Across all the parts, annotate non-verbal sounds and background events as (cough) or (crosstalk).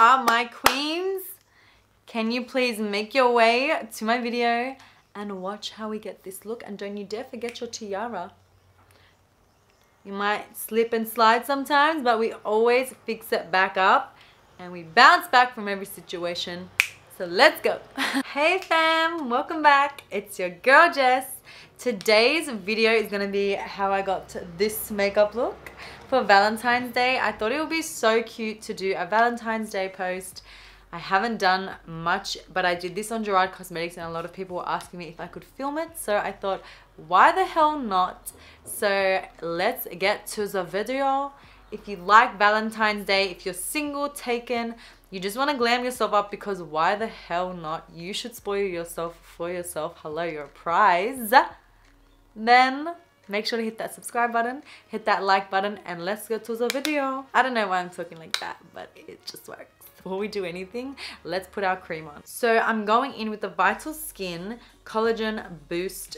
are my queens. Can you please make your way to my video and watch how we get this look and don't you dare forget your tiara. You might slip and slide sometimes, but we always fix it back up and we bounce back from every situation. So let's go. (laughs) hey fam, welcome back. It's your girl Jess. Today's video is gonna be how I got this makeup look for Valentine's Day. I thought it would be so cute to do a Valentine's Day post. I haven't done much, but I did this on Gerard Cosmetics and a lot of people were asking me if I could film it. So I thought, why the hell not? So let's get to the video. If you like Valentine's Day, if you're single, taken, you just want to glam yourself up because why the hell not? You should spoil yourself for yourself. Hello, you're a prize. Then make sure to hit that subscribe button, hit that like button, and let's go to the video. I don't know why I'm talking like that, but it just works before we do anything, let's put our cream on. So I'm going in with the Vital Skin Collagen Boost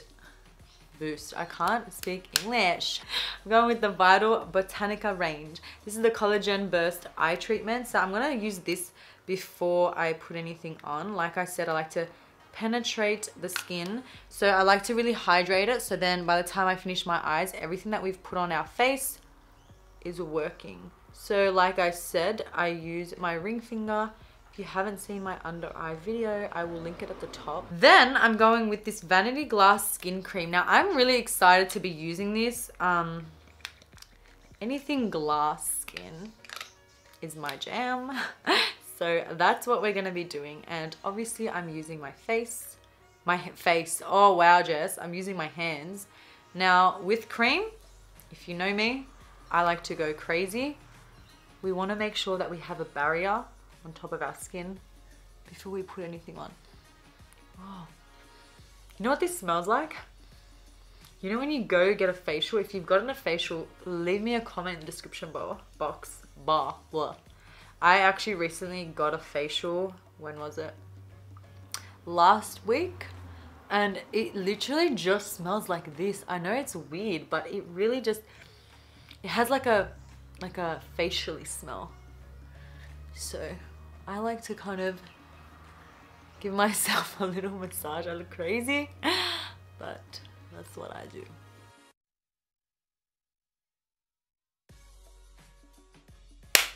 Boost. I can't speak English. I'm going with the Vital Botanica range. This is the Collagen Burst Eye Treatment. So I'm going to use this before I put anything on. Like I said, I like to penetrate the skin. So I like to really hydrate it. So then by the time I finish my eyes, everything that we've put on our face is working. So like I said, I use my ring finger. If you haven't seen my under eye video, I will link it at the top. Then I'm going with this Vanity Glass Skin Cream. Now I'm really excited to be using this. Um, anything glass skin is my jam. (laughs) so that's what we're going to be doing. And obviously I'm using my face. My face. Oh wow, Jess. I'm using my hands. Now with cream, if you know me, I like to go crazy we want to make sure that we have a barrier on top of our skin before we put anything on. Oh. You know what this smells like? You know when you go get a facial, if you've gotten a facial, leave me a comment in the description box, bar, blah. I actually recently got a facial, when was it? Last week. And it literally just smells like this. I know it's weird, but it really just, it has like a like a facially smell. So I like to kind of give myself (laughs) a little massage. I look crazy, (gasps) but that's what I do.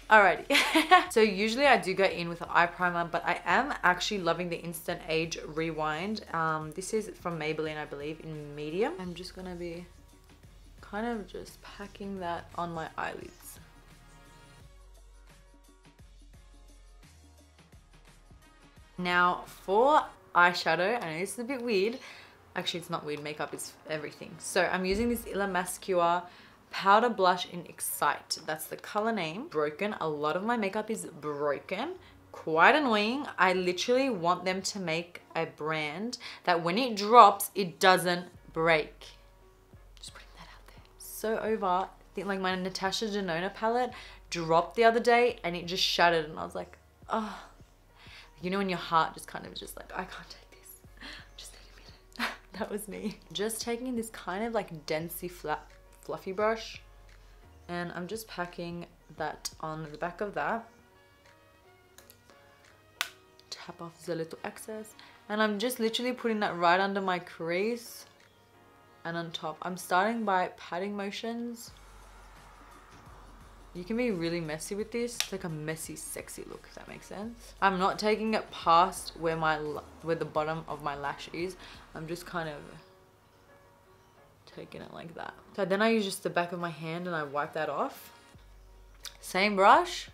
Alrighty, (laughs) so usually I do go in with an eye primer, but I am actually loving the Instant Age Rewind. Um, this is from Maybelline, I believe, in medium. I'm just gonna be kind of just packing that on my eyelids. Now for eyeshadow, I know this is a bit weird. Actually, it's not weird, makeup is everything. So I'm using this Illamasqua powder blush in Excite. That's the color name. Broken. A lot of my makeup is broken. Quite annoying. I literally want them to make a brand that when it drops, it doesn't break Just putting that out there. so over. I think like my Natasha Denona palette dropped the other day and it just shattered and I was like, oh. You know when your heart just kind of just like, I can't take this. (laughs) (laughs) That was me. Just taking this kind of like densey flat fluffy brush and I'm just packing that on the back of that. Tap off the little excess and I'm just literally putting that right under my crease and on top. I'm starting by patting motions. You can be really messy with this. It's like a messy, sexy look, if that makes sense. I'm not taking it past where my where the bottom of my lash is. I'm just kind of taking it like that. So then I use just the back of my hand and I wipe that off. Same brush.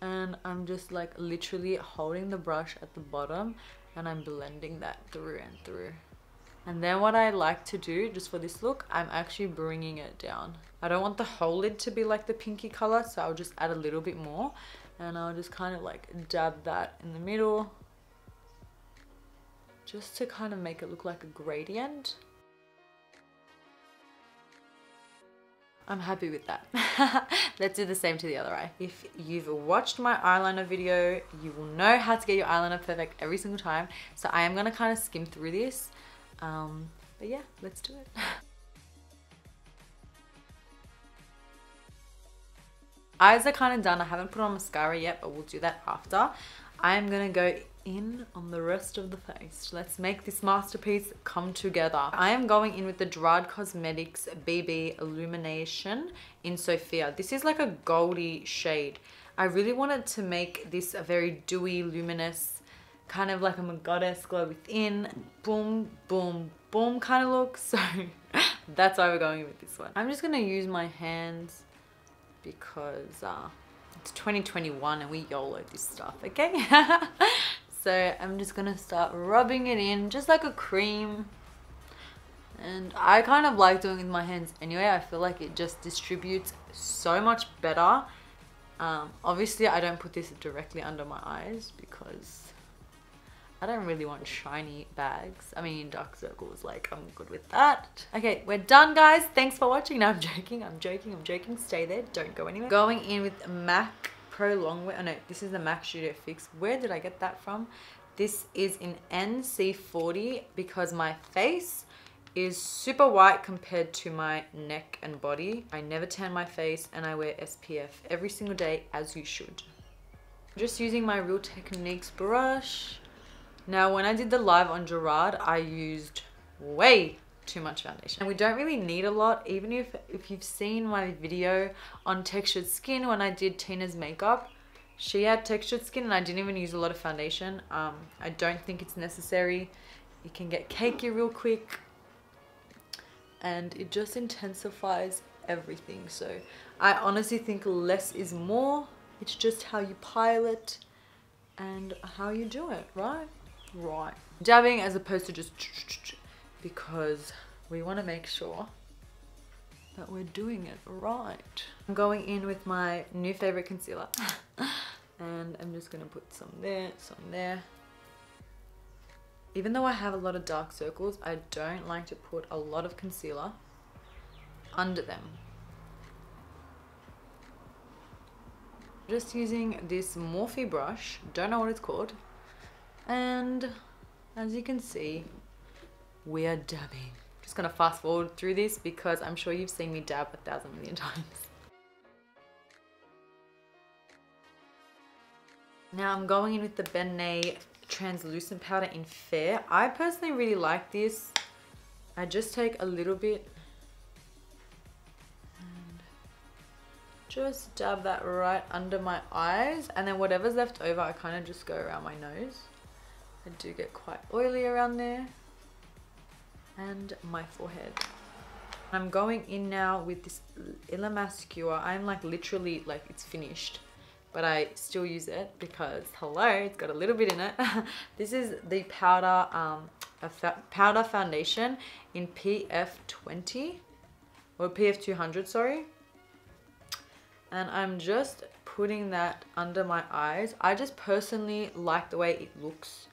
And I'm just like literally holding the brush at the bottom and I'm blending that through and through. And then what I like to do, just for this look, I'm actually bringing it down. I don't want the whole lid to be like the pinky color, so I'll just add a little bit more. And I'll just kind of like dab that in the middle. Just to kind of make it look like a gradient. I'm happy with that. (laughs) Let's do the same to the other eye. If you've watched my eyeliner video, you will know how to get your eyeliner perfect every single time. So I am gonna kind of skim through this um, but yeah, let's do it. (laughs) Eyes are kind of done. I haven't put on mascara yet, but we'll do that after. I'm to go in on the rest of the face. Let's make this masterpiece come together. I am going in with the Gerard Cosmetics BB Illumination in Sophia. This is like a goldy shade. I really wanted to make this a very dewy, luminous, kind of like I'm a goddess glow within, boom, boom, boom kind of look. (laughs) So that's why we're going with this one. I'm just to use my hands because uh, it's 2021 and we YOLO this stuff, okay? (laughs) so I'm just gonna start rubbing it in just like a cream. And I kind of like doing it with my hands anyway. I feel like it just distributes so much better. Um, obviously, I don't put this directly under my eyes because I don't really want shiny bags. I mean, dark circles, like, I'm good with that. Okay, we're done, guys. Thanks for watching. No, I'm (laughs) joking. I'm joking. I'm joking. Stay there. Don't go anywhere. Going in with MAC Pro Longwear. Oh, no, this is the MAC Studio Fix. Where did I get that from? This is in NC40 because my face is super white compared to my neck and body. I never tan my face and I wear SPF every single day as you should. Just using my Real Techniques brush now, when I did the live on Gerard, I used way too much foundation. And we don't really need a lot, even if, if you've seen my video on textured skin when I did Tina's makeup, she had textured skin and I didn't even use a lot of foundation. Um, I don't think it's necessary. It can get cakey real quick and it just intensifies everything. So I honestly think less is more. It's just how you pile it and how you do it, right? Right. Dabbing as opposed to just because we want to make sure that we're doing it right. I'm going in with my new favorite concealer (laughs) and I'm just going to put some there, some there. Even though I have a lot of dark circles, I don't like to put a lot of concealer under them. Just using this Morphe brush, don't know what it's called, and as you can see, we are dabbing. Just gonna fast forward through this because I'm sure you've seen me dab a thousand million times. Now I'm going in with the Ben Nye translucent powder in Fair. I personally really like this. I just take a little bit and just dab that right under my eyes and then whatever's left over I kind of just go around my nose. I do get quite oily around there and my forehead. I'm going in now with this Illamasqua. I'm like literally like it's finished but I still use it because hello it's got a little bit in it. (laughs) this is the powder um, powder foundation in PF20 or PF200 sorry and I'm just putting that under my eyes. I just personally like the way it looks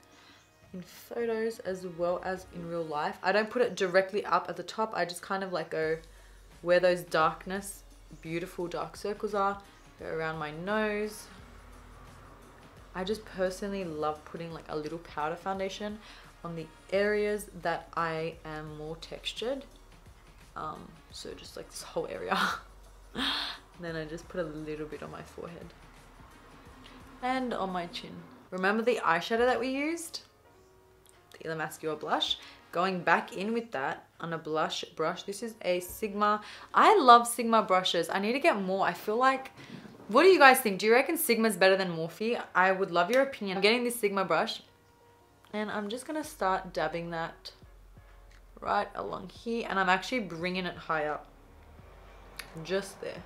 in photos as well as in real life. I don't put it directly up at the top. I just kind of like go where those darkness, beautiful dark circles are. Go around my nose. I just personally love putting like a little powder foundation on the areas that I am more textured. Um, so just like this whole area. (laughs) then I just put a little bit on my forehead and on my chin. Remember the eyeshadow that we used? The Illamasqua blush. Going back in with that on a blush brush. This is a Sigma. I love Sigma brushes. I need to get more. I feel like, what do you guys think? Do you reckon Sigma's better than Morphe? I would love your opinion. I'm getting this Sigma brush and I'm just going to start dabbing that right along here. And I'm actually bringing it higher. Just there.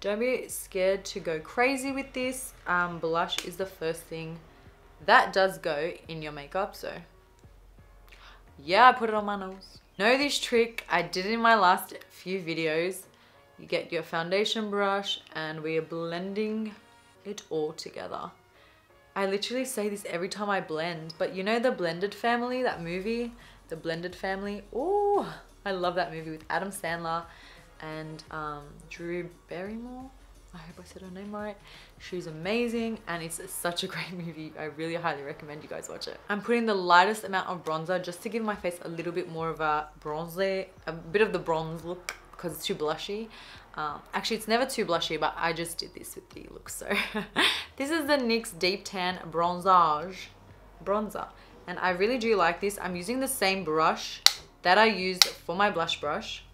Don't be scared to go crazy with this. Um, blush is the first thing that does go in your makeup. So yeah, I put it on my nose. Know this trick. I did in my last few videos. You get your foundation brush and we are blending it all together. I literally say this every time I blend, but you know the Blended Family, that movie? The Blended Family? Oh, I love that movie with Adam Sandler and um, Drew Barrymore. I hope I said her name right. She's amazing and it's such a great movie. I really highly recommend you guys watch it. I'm putting the lightest amount of bronzer just to give my face a little bit more of a bronzy, a bit of the bronze look. because it's too blushy. Um, actually, it's never too blushy, but I just did this with the look. So (laughs) this is the NYX Deep Tan Bronzage Bronzer. And I really do like this. I'm using the same brush that I used for my blush brush.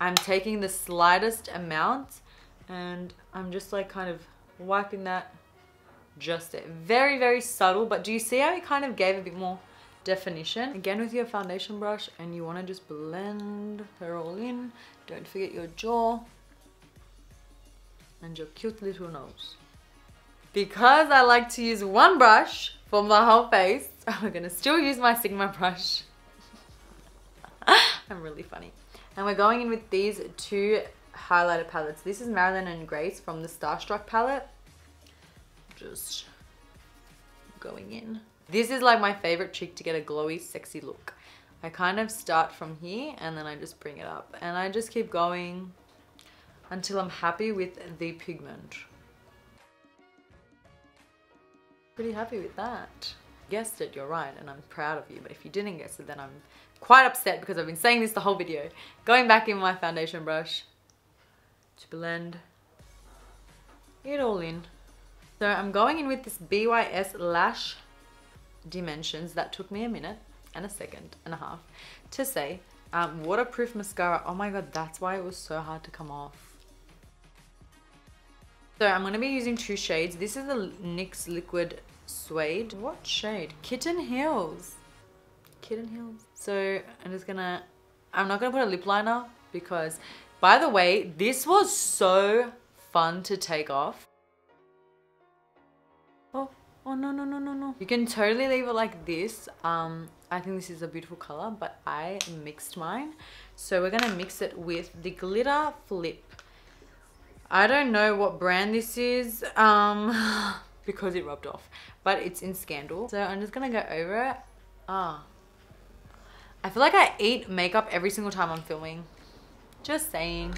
I'm taking the slightest amount and I'm just like kind of wiping that just it. Very, very subtle, but do you see how it kind of gave a bit more definition? Again with your foundation brush and you want to just blend her all in. Don't forget your jaw and your cute little nose. Because I like to use one brush for my whole face, (laughs) I'm gonna still use my Sigma brush. (laughs) I'm really funny. And we're going in with these two highlighter palettes. This is Marilyn and Grace from the Starstruck palette. Just going in. This is like my favorite trick to get a glowy, sexy look. I kind of start from here and then I just bring it up. And I just keep going until I'm happy with the pigment. Pretty happy with that. Guessed it, you're right, and I'm proud of you. But if you didn't guess it, then I'm quite upset because I've been saying this the whole video. Going back in my foundation brush to blend it all in. So I'm going in with this BYS Lash Dimensions. That took me a minute and a second and a half to say. Um, waterproof mascara. Oh my god, that's why it was so hard to come off. So I'm going to be using two shades. This is the NYX Liquid Suede. What shade? Kitten Heels. Kitten Heels. So I'm just going to... I'm not going to put a lip liner because by the way, this was so fun to take off. Oh, oh no, no, no, no, no. You can totally leave it like this. Um, I think this is a beautiful color, but I mixed mine. So we're gonna mix it with the Glitter Flip. I don't know what brand this is um, (laughs) because it rubbed off, but it's in Scandal. So I'm just gonna go over it. Ah. I feel like I eat makeup every single time I'm filming. Just saying.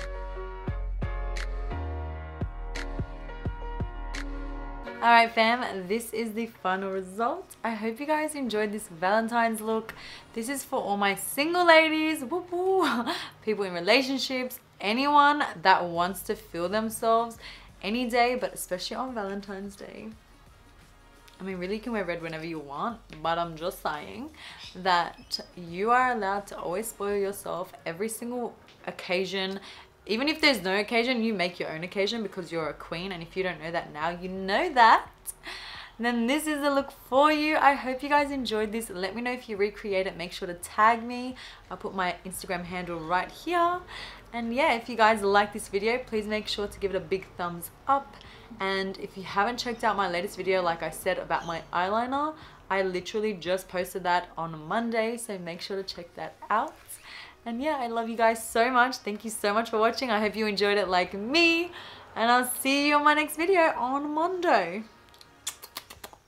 Alright fam, this is the final result. I hope you guys enjoyed this Valentine's look. This is for all my single ladies, (laughs) people in relationships, anyone that wants to feel themselves any day, but especially on Valentine's Day. I mean, really you can wear red whenever you want, but I'm just saying that you are allowed to always spoil yourself every single occasion. Even if there's no occasion you make your own occasion because you're a queen. And if you don't know that now you know that. Then this is the look for you. I hope you guys enjoyed this. Let me know if you recreate it. Make sure to tag me. I'll put my instagram handle right here. And yeah if you guys like this video please make sure to give it a big thumbs up. And if you haven't checked out my latest video like i said about my eyeliner i literally just posted that on monday. So make sure to check that out and yeah, I love you guys so much. Thank you so much for watching. I hope you enjoyed it like me. And I'll see you on my next video on Monday.